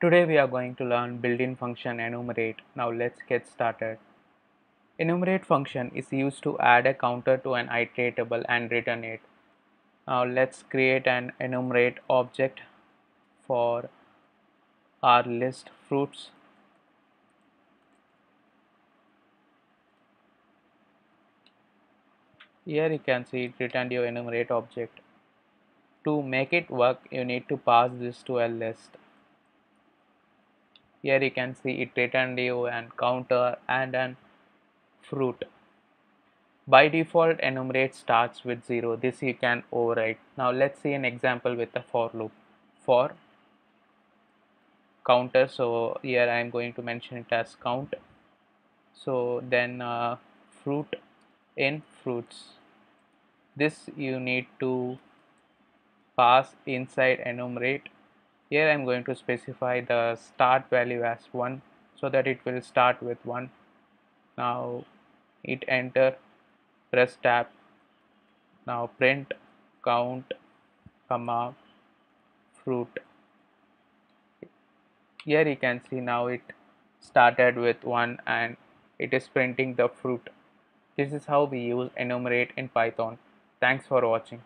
Today we are going to learn built-in function enumerate. Now let's get started. Enumerate function is used to add a counter to an iteratable and return it. Now let's create an enumerate object for our list fruits. Here you can see it returned your enumerate object. To make it work you need to pass this to a list here you can see it returned you an counter and an fruit. By default enumerate starts with 0 this you can override. Now let's see an example with a for loop. For counter so here I am going to mention it as count. So then uh, fruit in fruits. This you need to pass inside enumerate here I am going to specify the start value as 1 so that it will start with 1 now hit enter press tab. Now print count comma fruit. Here you can see now it started with 1 and it is printing the fruit. This is how we use enumerate in python. Thanks for watching